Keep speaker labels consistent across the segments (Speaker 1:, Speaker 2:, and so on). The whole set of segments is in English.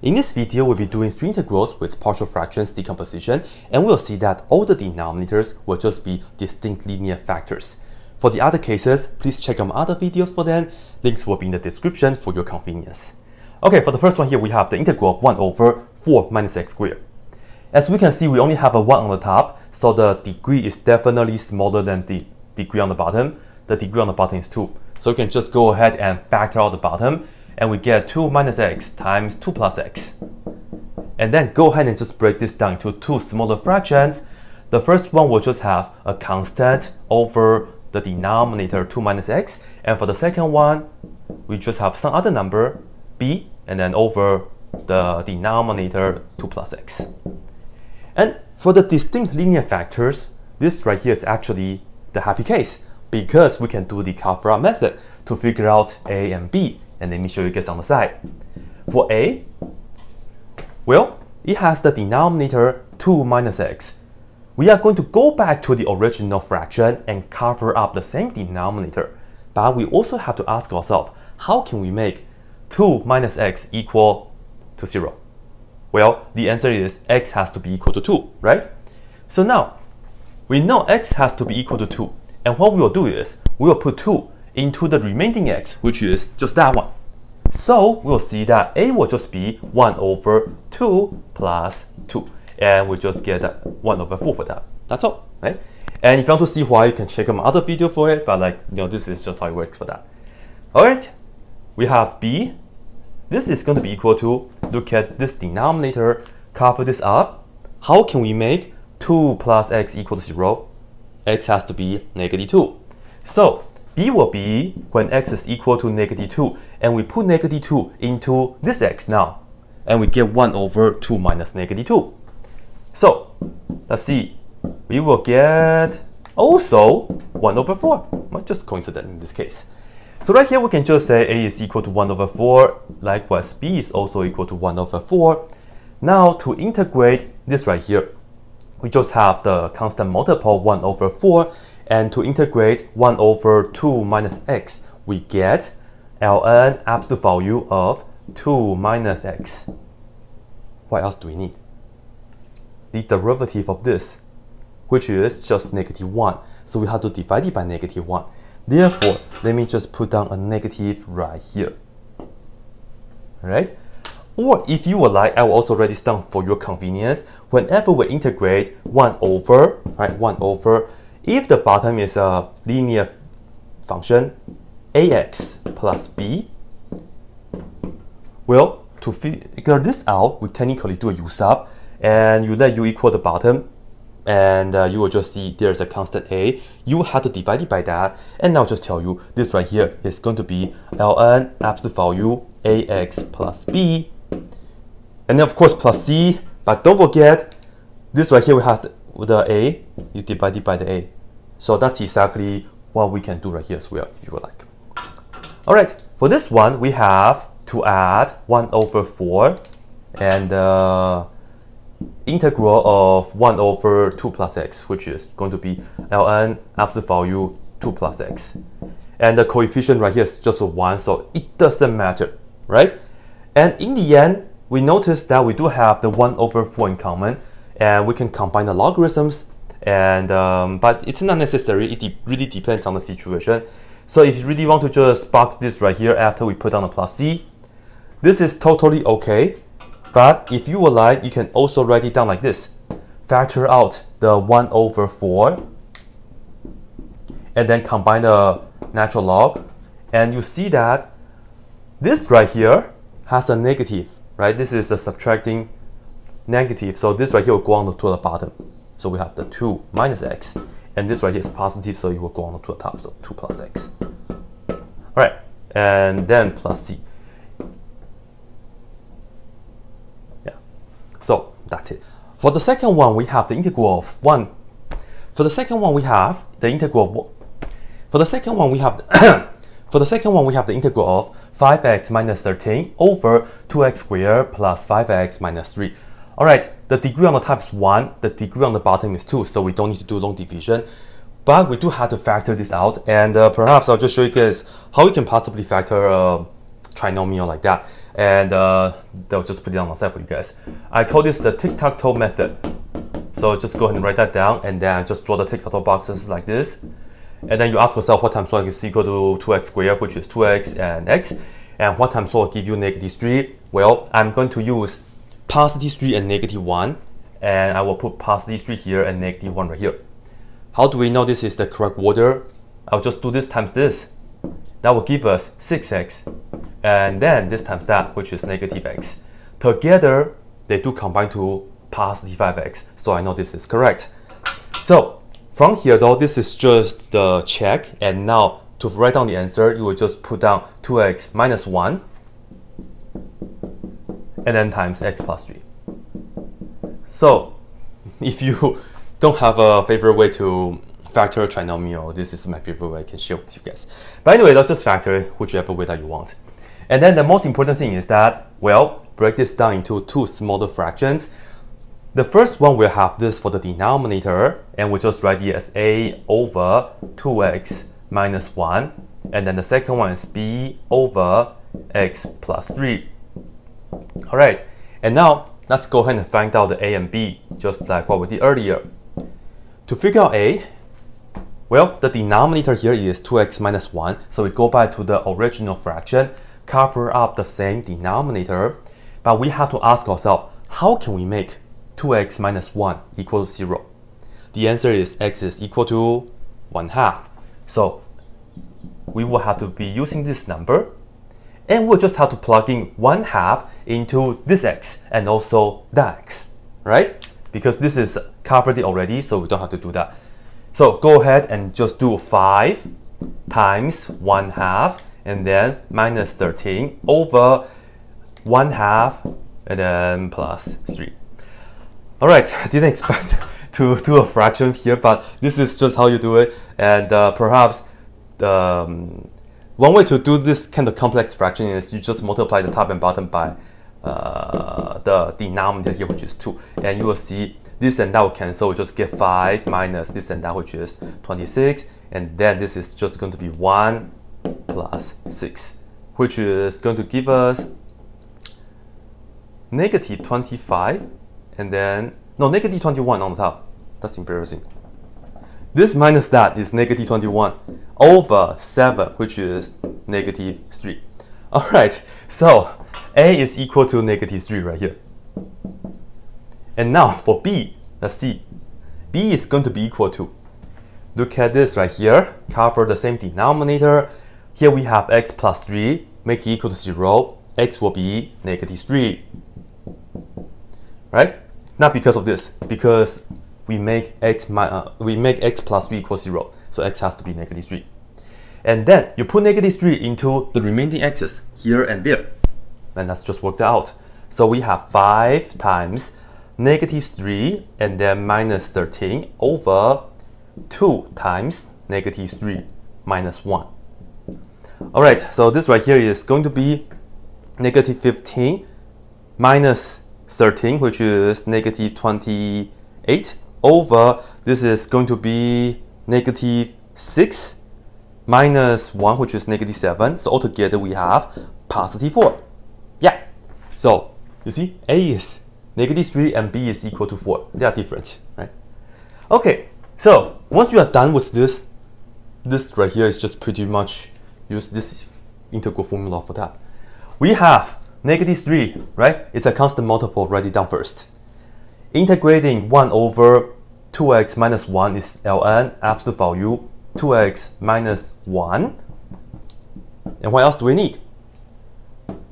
Speaker 1: In this video, we'll be doing three integrals with partial fractions decomposition, and we'll see that all the denominators will just be distinct linear factors. For the other cases, please check out other videos for them. Links will be in the description for your convenience. Okay, for the first one here, we have the integral of 1 over 4 minus x squared. As we can see, we only have a 1 on the top, so the degree is definitely smaller than the degree on the bottom. The degree on the bottom is 2. So you can just go ahead and factor out the bottom, and we get 2 minus x times 2 plus x. And then go ahead and just break this down into two smaller fractions. The first one will just have a constant over the denominator 2 minus x. And for the second one, we just have some other number, b, and then over the denominator 2 plus x. And for the distinct linear factors, this right here is actually the happy case because we can do the cover-up method to figure out a and b and let me show you guys on the side. For a, well, it has the denominator 2 minus x. We are going to go back to the original fraction and cover up the same denominator. But we also have to ask ourselves, how can we make 2 minus x equal to 0? Well, the answer is x has to be equal to 2, right? So now, we know x has to be equal to 2. And what we will do is, we will put 2 into the remaining x, which is just that one. So we'll see that a will just be 1 over 2 plus 2. And we just get 1 over 4 for that. That's all, right? And if you want to see why, you can check out my other video for it, but like, you know, this is just how it works for that. Alright, we have b. This is going to be equal to, look at this denominator, cover this up. How can we make 2 plus x equal to 0? x has to be negative 2. So b will be when x is equal to negative 2. And we put negative 2 into this x now. And we get 1 over 2 minus negative 2. So, let's see. We will get also 1 over 4. Well, just coincident in this case. So right here we can just say a is equal to 1 over 4. Likewise, b is also equal to 1 over 4. Now to integrate this right here, we just have the constant multiple 1 over 4 and to integrate 1 over 2 minus x, we get ln absolute value of 2 minus x. What else do we need? The derivative of this, which is just negative 1. So we have to divide it by negative 1. Therefore, let me just put down a negative right here. Alright? Or if you would like, I will also write this down for your convenience. Whenever we integrate 1 over, right, 1 over if the bottom is a linear function, ax plus b, well, to figure this out, we technically do a u sub, and you let u equal the bottom, and uh, you will just see there's a constant a. You have to divide it by that, and I'll just tell you this right here is going to be ln absolute value ax plus b, and then of course plus c. But don't forget, this right here we have the, the a. You divide it by the a. So that's exactly what we can do right here as well, if you would like. All right, for this one, we have to add 1 over 4 and uh, integral of 1 over 2 plus x, which is going to be ln absolute value 2 plus x. And the coefficient right here is just a 1, so it doesn't matter, right? And in the end, we notice that we do have the 1 over 4 in common, and we can combine the logarithms and um, but it's not necessary. It de really depends on the situation. So if you really want to just box this right here after we put on the plus c this is totally okay. But if you would like you can also write it down like this. Factor out the 1 over 4 and then combine the natural log. And you see that this right here has a negative right? This is the subtracting negative. So this right here will go on to the bottom so we have the 2 minus x. And this right here is positive, so it will go on to the top, so 2 plus x. All right, and then plus c. Yeah, so that's it. For the second one, we have the integral of 1. For the second one, we have the integral of... For the second one, we have the... For the second one, we have the integral of 5x minus 13 over 2x squared plus 5x minus 3. All right, the degree on the top is 1, the degree on the bottom is 2, so we don't need to do long division. But we do have to factor this out, and uh, perhaps I'll just show you guys how you can possibly factor a trinomial like that. and uh, they'll just put it on the side for you guys. I call this the tic-tac-toe method. So just go ahead and write that down and then just draw the tic-tac-toe boxes like this. And then you ask yourself what times 1 is equal to 2x squared, which is 2x and x. And what times 4 give you negative 3? Well, I'm going to use positive 3 and negative 1. And I will put positive 3 here and negative 1 right here. How do we know this is the correct order? I'll just do this times this. That will give us 6x. And then this times that, which is negative x. Together, they do combine to positive 5x. So I know this is correct. So from here though, this is just the check. And now to write down the answer, you will just put down 2x minus 1 and then times x plus 3. So if you don't have a favorite way to factor a trinomial, this is my favorite way I can share with you guys. But anyway, let's just factor whichever way that you want. And then the most important thing is that, well, break this down into two smaller fractions. The first one will have this for the denominator, and we just write it as a over 2x minus 1. And then the second one is b over x plus 3. Alright, and now let's go ahead and find out the a and b, just like what we did earlier. To figure out a, well, the denominator here is 2x minus 1, so we go back to the original fraction, cover up the same denominator, but we have to ask ourselves, how can we make 2x minus 1 equal to 0? The answer is x is equal to 1 half. So we will have to be using this number, and we'll just have to plug in 1 half into this x and also that x, right? Because this is covered already, so we don't have to do that. So go ahead and just do 5 times 1 half and then minus 13 over 1 half and then plus 3. Alright, I didn't expect to do a fraction here, but this is just how you do it. And uh, perhaps the, um, one way to do this kind of complex fraction is you just multiply the top and bottom by uh, the denominator here, which is 2. And you will see this and that will cancel, we just get 5 minus this and that, which is 26. And then this is just going to be 1 plus 6, which is going to give us negative 25. And then, no, negative 21 on the top. That's embarrassing. This minus that is negative 21 over 7, which is negative 3. Alright, so A is equal to negative 3 right here. And now for b, let's see. b is going to be equal to, look at this right here, cover the same denominator. Here we have x plus 3, make it equal to 0. x will be negative 3. Right? Not because of this, because we make x, uh, we make x plus 3 equal 0. So x has to be negative 3. And then you put negative 3 into the remaining x's here and there. And that's just worked out. So we have 5 times negative 3 and then minus 13 over 2 times negative 3 minus 1. Alright, so this right here is going to be negative 15 minus 13, which is negative 28, over this is going to be negative 6 minus 1, which is negative 7. So altogether we have positive 4. Yeah, so you see, A is negative 3 and b is equal to 4. They are different, right? Okay, so once you are done with this, this right here is just pretty much use this integral formula for that. We have negative 3, right? It's a constant multiple, write it down first. Integrating 1 over 2x minus 1 is ln, absolute value, 2x minus 1. And what else do we need?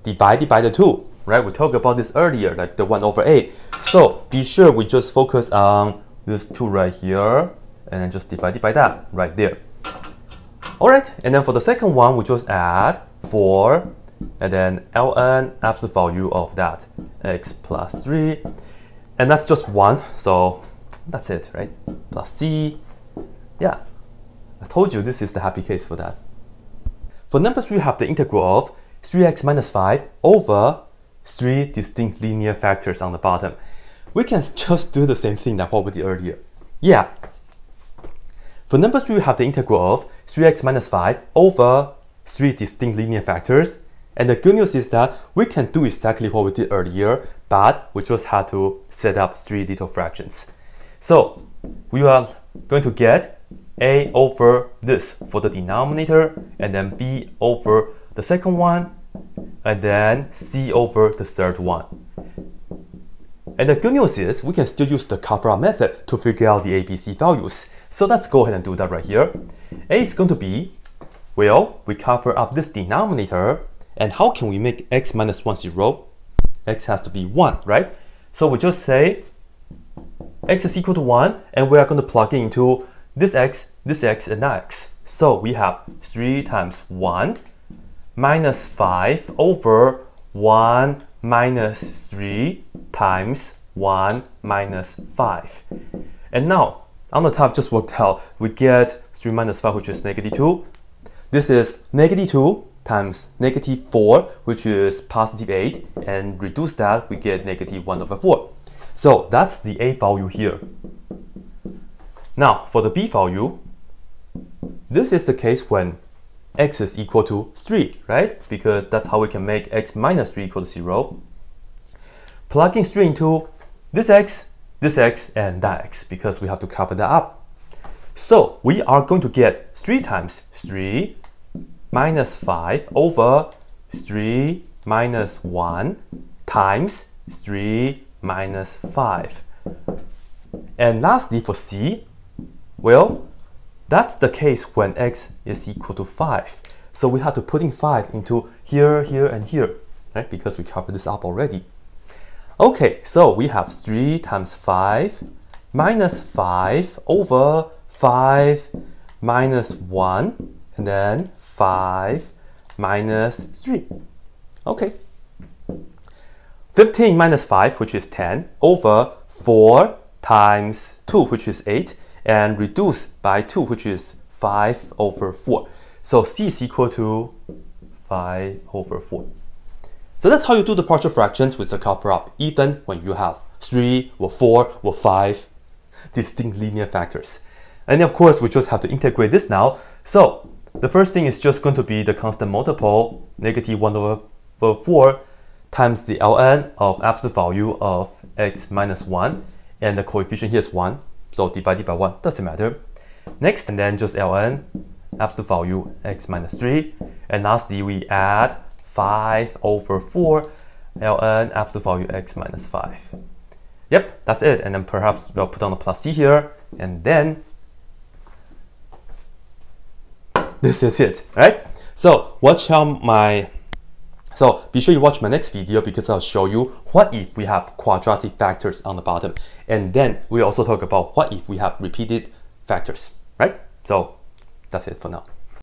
Speaker 1: Divided by the 2 right? We talked about this earlier, like the 1 over a. So be sure we just focus on this 2 right here, and then just divide it by that right there. All right, and then for the second one, we just add 4, and then ln absolute value of that, x plus 3, and that's just 1, so that's it, right? Plus c, yeah. I told you this is the happy case for that. For number 3, you have the integral of 3x minus 5 over three distinct linear factors on the bottom. We can just do the same thing that what we did earlier. Yeah. For number 3, we have the integral of 3x minus 5 over 3 distinct linear factors. And the good news is that we can do exactly what we did earlier, but we just had to set up three little fractions. So we are going to get a over this for the denominator, and then b over the second one, and then c over the third one. And the good news is we can still use the cover method to figure out the ABC values. So let's go ahead and do that right here. A is going to be, well, we cover up this denominator, and how can we make x minus 1 0? x has to be 1, right? So we just say x is equal to 1, and we are going to plug it into this x, this x, and x. So we have 3 times 1 minus 5 over 1 minus 3 times 1 minus 5. And now, on the top just worked out, we get 3 minus 5, which is negative 2. This is negative 2 times negative 4, which is positive 8, and reduce that, we get negative 1 over 4. So that's the A value here. Now, for the b value, this is the case when x is equal to 3, right? Because that's how we can make x minus 3 equal to 0. Plugging 3 into this x, this x, and that x, because we have to cover that up. So we are going to get 3 times 3 minus 5 over 3 minus 1 times 3 minus 5. And lastly, for c, well, that's the case when x is equal to 5. So we have to put in 5 into here, here, and here, right? Because we covered this up already. Okay, so we have 3 times 5 minus 5 over 5 minus 1, and then 5 minus 3. Okay. 15 minus 5, which is 10, over 4 times 2, which is 8, and reduce by 2, which is 5 over 4. So C is equal to 5 over 4. So that's how you do the partial fractions with the cover up, even when you have 3 or 4 or 5 distinct linear factors. And of course, we just have to integrate this now. So the first thing is just going to be the constant multiple, negative 1 over 4 times the ln of absolute value of x minus 1, and the coefficient here is 1. So divided by 1 doesn't matter. Next, and then just ln, absolute value x minus 3. And lastly, we add 5 over 4 ln absolute value x minus 5. Yep, that's it. And then perhaps we'll put on a plus c here. And then this is it, right? So watch out my so be sure you watch my next video because I'll show you what if we have quadratic factors on the bottom. And then we also talk about what if we have repeated factors, right? So that's it for now.